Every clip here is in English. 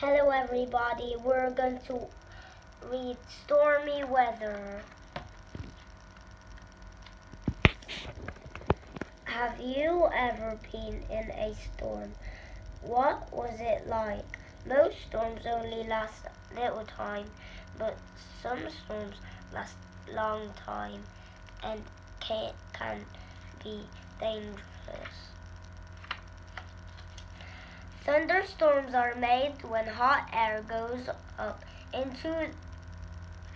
Hello everybody, we're going to read Stormy Weather. Have you ever been in a storm? What was it like? Most storms only last a little time, but some storms last long time and can, can be dangerous. Thunderstorms are made when hot air goes up into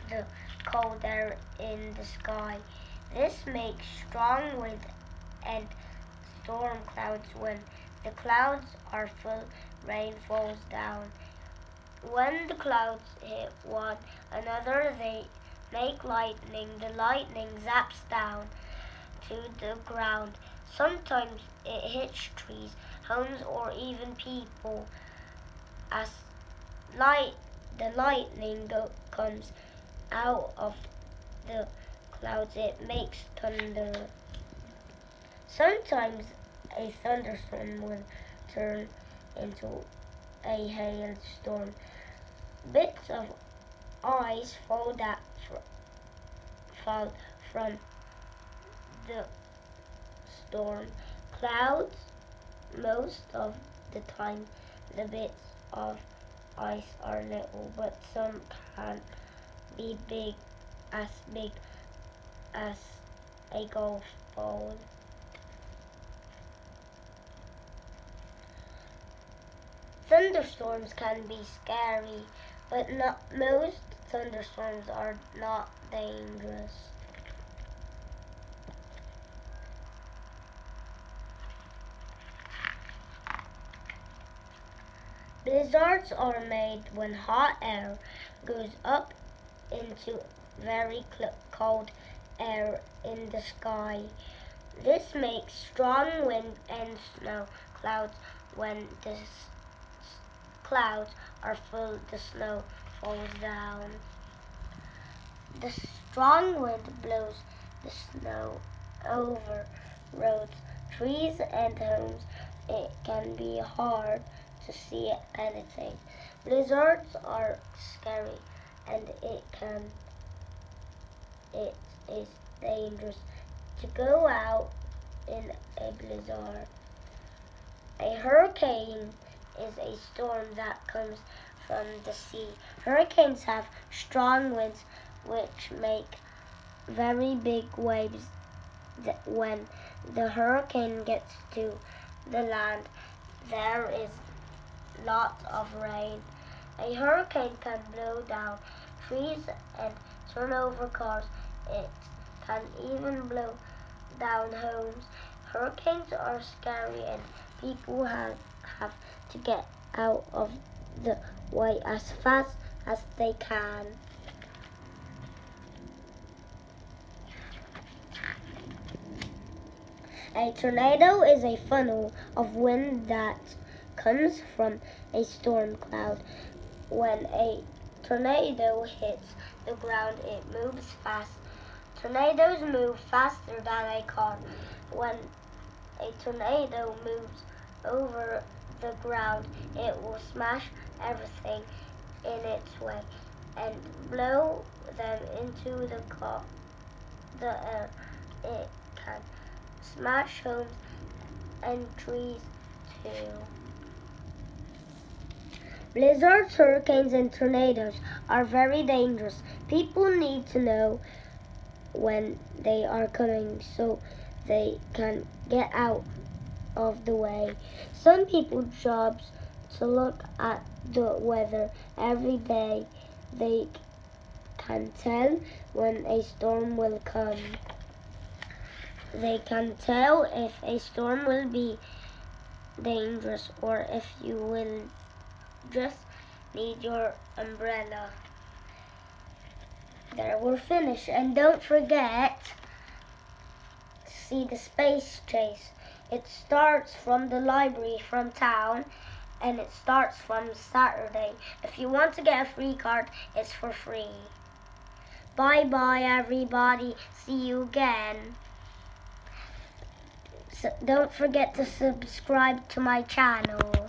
the cold air in the sky. This makes strong wind and storm clouds when the clouds are full, rain falls down. When the clouds hit one another, they make lightning. The lightning zaps down to the ground. Sometimes it hits trees, homes, or even people. As light, the lightning go, comes out of the clouds, it makes thunder. Sometimes a thunderstorm will turn into a hailstorm. Bits of ice fall, that fall from the storm clouds most of the time. The bits of ice are little but some can be big as big as a golf ball. Thunderstorms can be scary but not most thunderstorms are not dangerous Blizzards are made when hot air goes up into very cold air in the sky. This makes strong wind and snow clouds. When the clouds are full, the snow falls down. The strong wind blows the snow over roads, trees, and homes. It can be hard to see anything. Blizzards are scary and it can it is dangerous to go out in a blizzard. A hurricane is a storm that comes from the sea. Hurricanes have strong winds which make very big waves when the hurricane gets to the land there is lots of rain. A hurricane can blow down trees and turn over cars. It can even blow down homes. Hurricanes are scary and people have, have to get out of the way as fast as they can. A tornado is a funnel of wind that comes from a storm cloud. When a tornado hits the ground, it moves fast. Tornadoes move faster than a car. When a tornado moves over the ground, it will smash everything in its way and blow them into the car. The air. It can smash homes and trees too. Blizzards, hurricanes, and tornadoes are very dangerous. People need to know when they are coming so they can get out of the way. Some people's jobs to look at the weather every day. They can tell when a storm will come. They can tell if a storm will be dangerous or if you will just need your umbrella. There, we're finished. And don't forget to see the space chase. It starts from the library from town and it starts from Saturday. If you want to get a free card, it's for free. Bye bye everybody. See you again. So don't forget to subscribe to my channel.